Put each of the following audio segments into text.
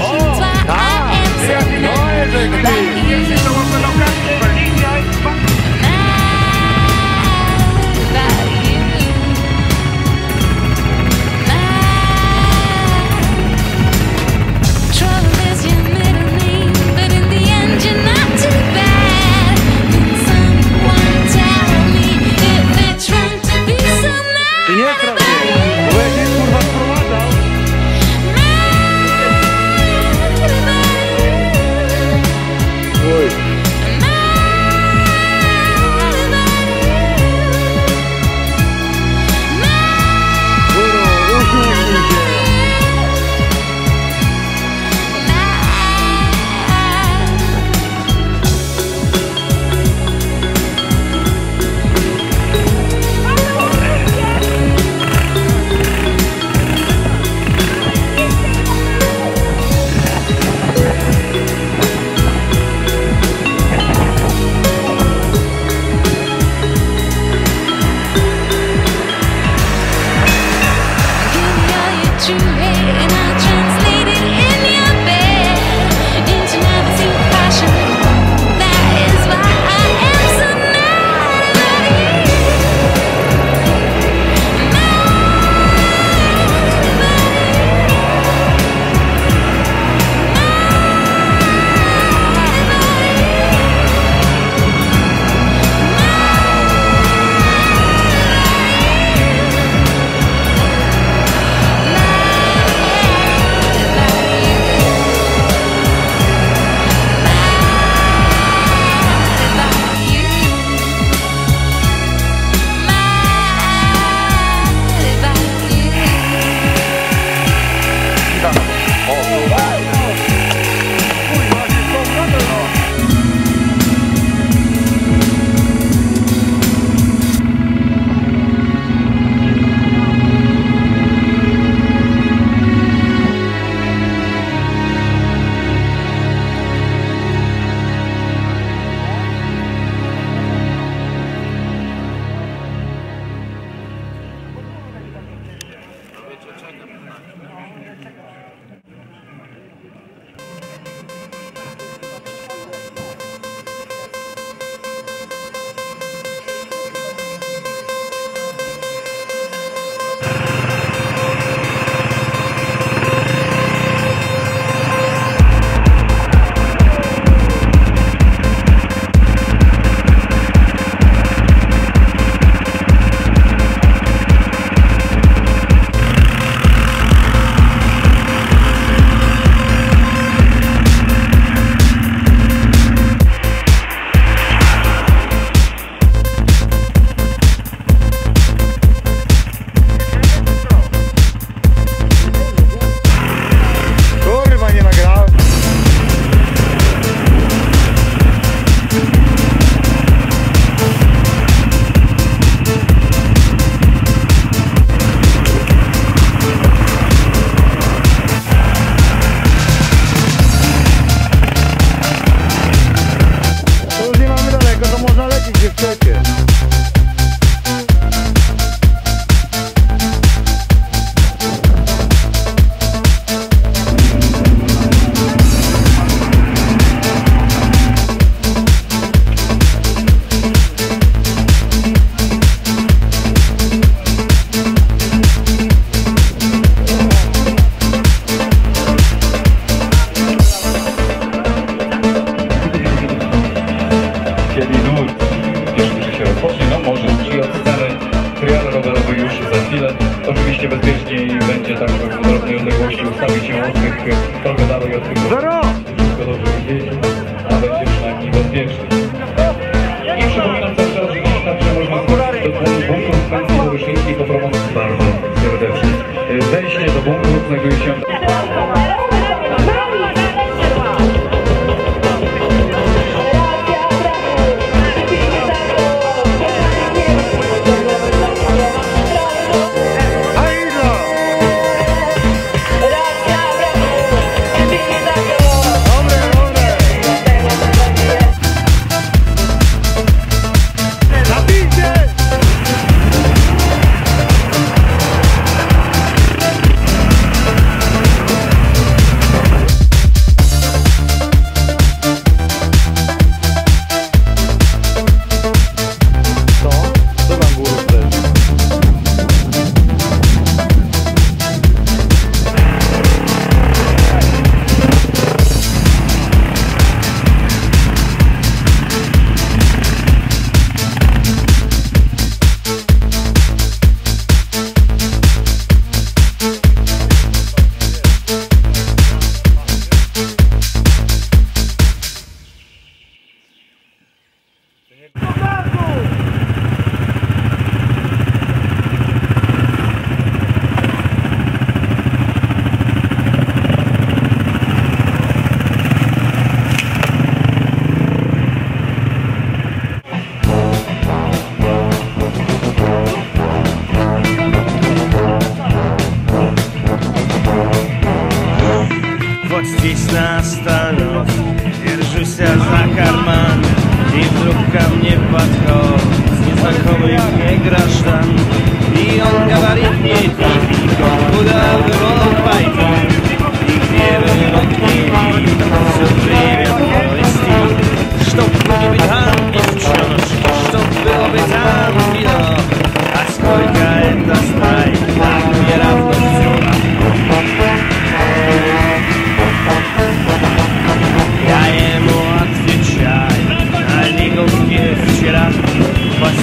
Oh, da, sehr viel Häuser postawić się łącznych, to gadały o. Zero!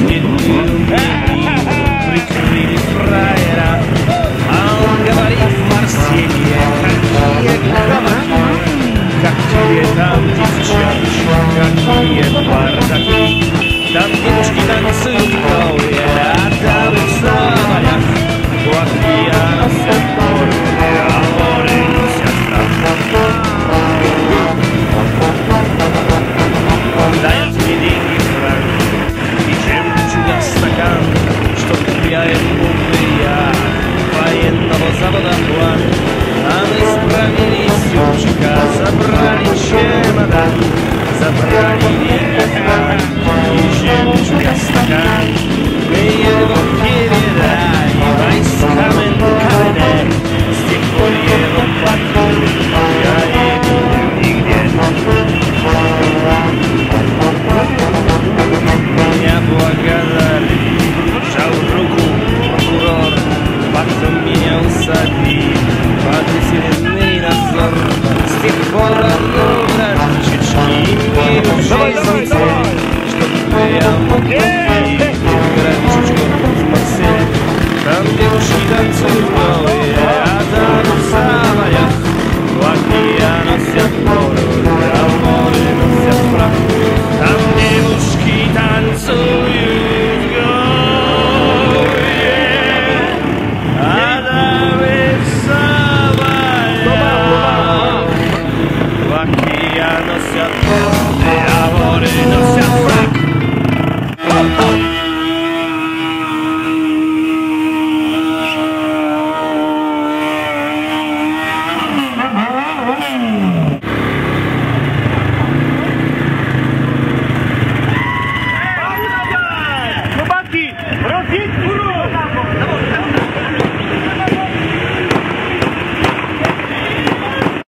It. заводом план А мы справились, юбчика, забрали чемодан Забрали